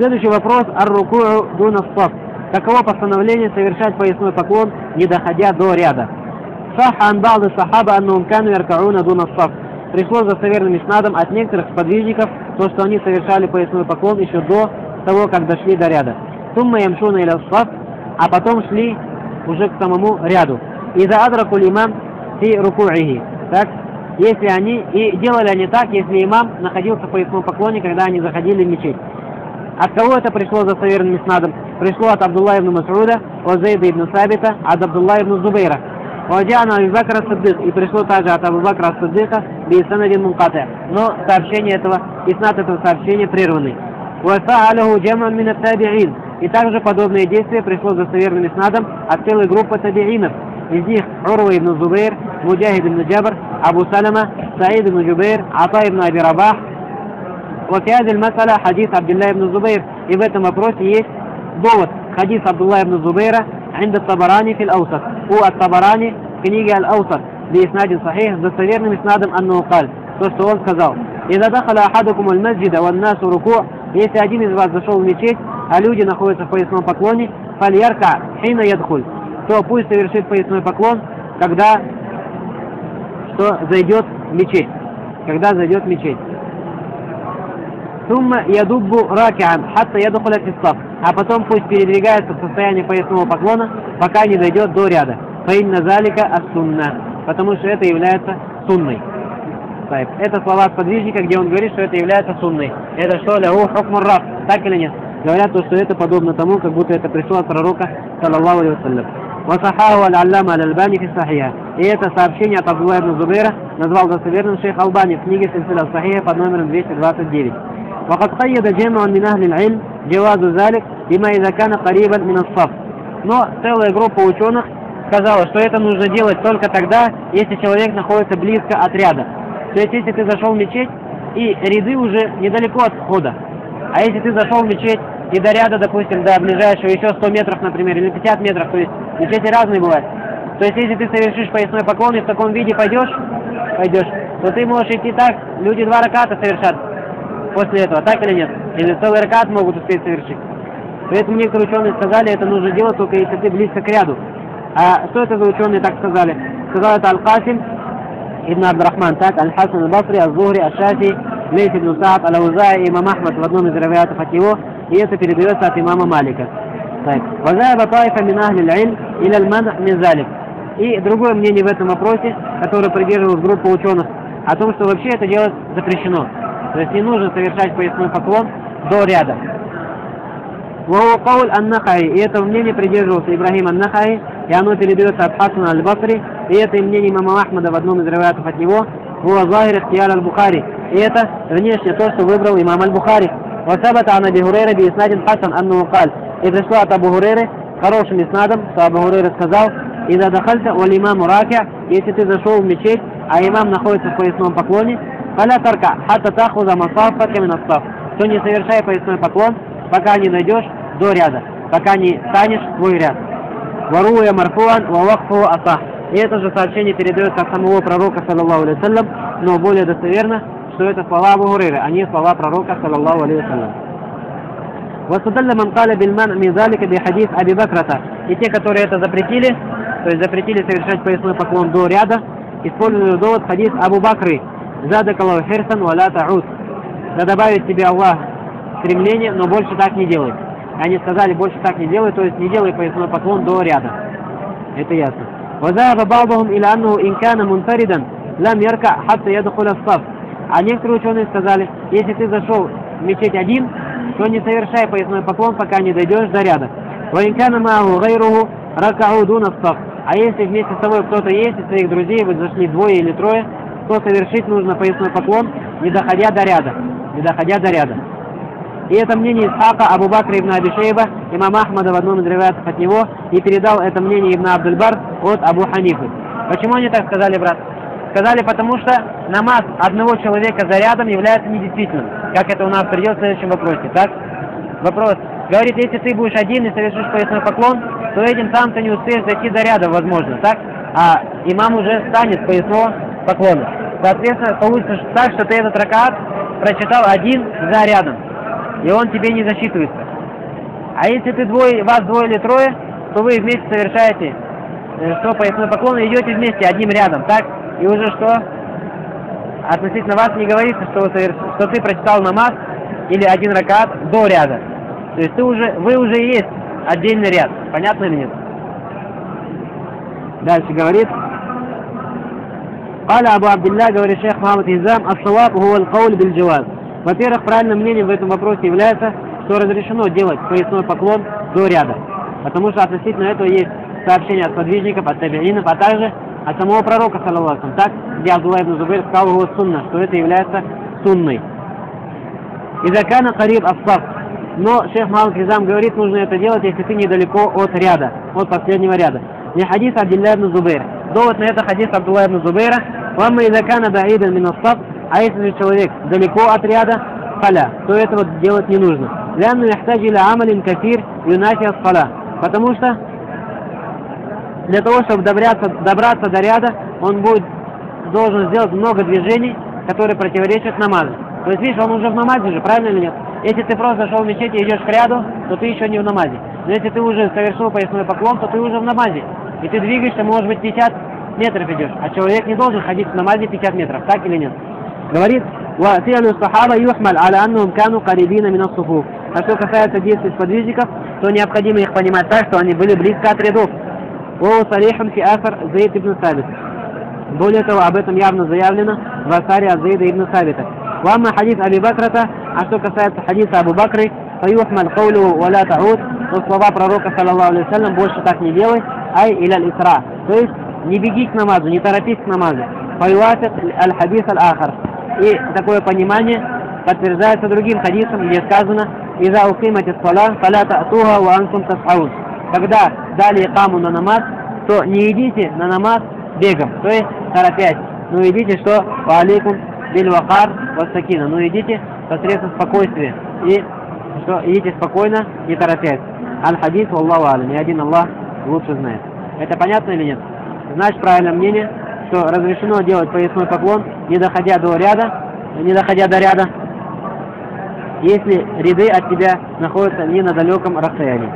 Следующий вопрос. Ар-руку'у дуна саф. Каково постановление совершать поясной поклон, не доходя до ряда? Сах анбалды сахаба аннум кану яркауна дуна саф. Пришло за достоверным иснадом от некоторых сподвижников то, что они совершали поясной поклон еще до того, как дошли до ряда. Сумма ямшуна или саф, а потом шли уже к самому ряду. И за адраку имам фи руку'ихи. Так, если они, и делали они так, если имам находился в поясном поклоне, когда они заходили в мечеть. От кого это пришло за достоверным иснадом? Пришло от Абдулла ибн Мас'уда, от Зейда ибн Сабита, от Абдулла ибн Зубейра. Вадиана Абу Бакра Саддык, и пришло также от Абу Бакра Саддыка, бисанадин мункате. Но сообщение этого, иснад этого сообщения прерванный. Вафа'алаху джаман мин таби'ин. И также подобные действия пришло за достоверным иснадом от целой группы таби'инов. Из них Урва ибн Зубейр, Муджахид ибн Джабр, Абу Салама, Саид ибн Джубейр, Ата ибн Аби Рабах, وفي هذه المسألة حديث عبد الله بن الزبير и в этом вопросе есть довод. حديث عبد الله بن الزبير عند الطبراني في الأوسط هو الطبراني в книге الأوسط بإسناد صحيح с достоверным иснадом أنه قال то что он сказал. إذا دخل أحدكم المسجد والناس ركوع если один из вас зашел в мечеть а люди находятся в поясном поклоне фальярка حين يدخل то пусть совершит поясной поклон когда что зайдет в мечеть. Когда зайдет в мечеть. ثم يدب راكعا حتى يدخل في الصف а потом пусть передвигается в состоянии поясного поклона, пока не дойдет до ряда. Фаинна залика ас-сунна, потому что это является сунной. Это слова сподвижника, где он говорит, что это является сунной. Это что, лягу хукмур раб, так или нет? Говорят, то, что это подобно тому, как будто это пришло от пророка, саллаллаху алейhi вассалям. Васахаху аль-аллама аль-Альбани фи сахиха. И это сообщение от Абдулла ибн Зубейра назвал достоверным шейх Албани в книге Сильсиля Сахиха под номером 229. وقد قيد جمع من أهل العلم جواز ذلك بما إذا كان قريبا من الصف. Но целая группа ученых сказала, что это нужно делать только тогда, если человек находится близко от ряда. То есть, если ты зашел в мечеть, и ряды уже недалеко от входа. А если ты зашел в мечеть, и до ряда, допустим, до ближайшего еще 100 метров, например, или 50 метров, то есть мечети разные бывают. То есть, если ты совершишь поясной поклон и в таком виде пойдешь, пойдешь, то ты можешь идти так, люди два раката совершат, после этого, так или нет? Или целый ракат могут успеть совершить. Поэтому некоторые ученые сказали, это нужно делать только если ты близко к ряду. А что это за ученые так сказали? Сказал это Аль-Касим, Ибн Абдрахман, так, Аль-Хасан Аль-Басри, Аль-Зухри, Аль-Шафи, Лейс Ибн Саад, Аль-Аузай, Имам Ахмад в одном из равиатов от него, и это передается от имама Малика. Так. Вазаба Тайфа мин ахли иль или аль мин залик. И другое мнение в этом вопросе, которое придерживалась группа ученых, о том, что вообще это делать запрещено. То есть не нужно совершать поясной поклон до ряда. Вау кауль ан-Нахай, и это мнение придерживался Ибрахим ан-Нахай, и оно передается от Хасана аль-Басри, и это мнение имама Ахмада в одном из риваятов от него, Вуа Захир Ихтияр аль-Бухари, и это внешне то, что выбрал имам аль-Бухари. وثبت عن ابي هريره باسناد حسن انه قال اذا شاء ابو هريره хорошим иснадом, что Абу Хурейра сказал, «Иза дахальта вал имаму ракя, если ты зашел в мечеть, а имам находится в поясном поклоне, фаля тарка, хата тахуза масафака минастав, то не совершай поясной поклон, пока не найдешь до ряда, пока не станешь в твой ряд. Варуя марфуан ва вахфу асах. И это же сообщение передается от самого пророка, саллаллаху алейhi но более достоверно, что это слова Абу Хурейры, а не слова пророка, саллаллаху алейhi واستدل من قال بالمنع من ذلك بحديث Аби Бакрата. И те, которые это запретили, то есть запретили совершать поясной поклон до ряда, использовали довод хадис Абу Бакры. Задакалlahu хирсан валя та'уд. Да добавит тебе Аллах стремление, но больше так не делай. Они сказали, больше так не делай, то есть не делай поясной поклон до ряда. Это ясно. وذهب بعضهم إلى أنه إن كان منفردا لم يركع حتى يدخل الصف. А некоторые ученые сказали, если ты зашел в мечеть один, то не совершай поясной поклон, пока не дойдешь до ряда. Ваинкана маху гайруху ракау дунастав. А если вместе с тобой кто-то есть, из своих друзей, вы зашли двое или трое, то совершить нужно поясной поклон, не доходя до ряда. Не доходя до ряда. И это мнение Исхака Абу Бакра ибн Абишейба, имам Ахмада в одном из ревятов от него, и передал это мнение Ибн Абдульбар от Абу Ханифы. Почему они так сказали, брат? Сказали, потому что намаз одного человека за рядом является недействительным. Как это у нас придет в следующем вопросе, так? Вопрос. Говорит, если ты будешь один и совершишь поясной поклон, то этим сам ты не успеешь дойти до ряда, возможно, так? А имам уже станет поясного поклона. Соответственно, получится так, что ты этот ракат прочитал один за рядом. и он тебе не засчитывается. А если ты двое, вас двое или трое, то вы вместе совершаете э, что поясной поклон и идете вместе одним рядом, так? И уже что? Относительно вас не говорится, что, вы соверш... что ты прочитал намаз или один ракат до ряда. То есть ты уже, вы уже есть отдельный ряд. Понятно или нет? Дальше говорит. Аля Абу Абдилля, говорит шейх Мухаммад Изам, «Ас-салаб хуаль бильджаваз». Во-первых, правильное мнение в этом вопросе является, что разрешено делать поясной поклон до ряда. Потому что относительно этого есть сообщение от подвижников, от табиинов, а также от самого пророка, саллаллаху Так, где Абдулла ибн Зубейр сказал его сунна, что это является сунной. Изакана Кариб Афсав. Но шейх Мухаммад Изам говорит, нужно это делать, если ты недалеко от ряда, от последнего ряда. Не хадис Абдилля ибн Зубейра. Довод на это хадис Абдулла ибн Зубейра, Вамма изакана даида минасаб, а если же человек далеко от ряда, фаля, то этого делать не нужно. Лянну яхтаджи ля амалин кафир юнафи фаля. Потому что для того, чтобы добраться, добраться до ряда, он будет должен сделать много движений, которые противоречат намазу. То есть, видишь, он уже в намазе же, правильно или нет? Если ты просто шел в мечеть и идешь к ряду, то ты еще не в намазе. Но если ты уже совершил поясной поклон, то ты уже в намазе. И ты двигаешься, может быть, 50 метров идешь. А человек не должен ходить в намазе 50 метров, так или нет? Говорит, وفعل الصحابة يحمل على أنهم كانوا قريبين من الصفوف. А что касается действий сподвижников, то необходимо их понимать так, что они были близко от рядов. وهو صريح في أثر زيد بن ثابت более того, об этом явно заявлено в Асаре от Зейда ибн Сабита. Вамма хадис Аби Бакрата, а что касается хадиса Абу Бакры, фаюхман каулю валя тауд, то слова пророка, саллаллаху алейhi больше так не делай, ай иля исра. То есть, не беги к намазу, не торопись к намазу. Фаюатик аль-хадис аль-ахар. И такое понимание подтверждается другим хадисом, где сказано «Иза укимати сала, фаля та'туха ва антум тас'аун». Когда дали каму на намаз, то не идите на намаз бегом, то есть торопясь. Ну идите, что алейкум биль вахар васакина. Ну идите посредством спокойствия. И что идите спокойно, не торопясь. Аль-хадис, Аллаху алям. И один Аллах лучше знает. Это понятно или нет? Значит, правильное мнение, что разрешено делать поясной поклон, не доходя до ряда, не доходя до ряда, если ряды от тебя находятся не на далеком расстоянии.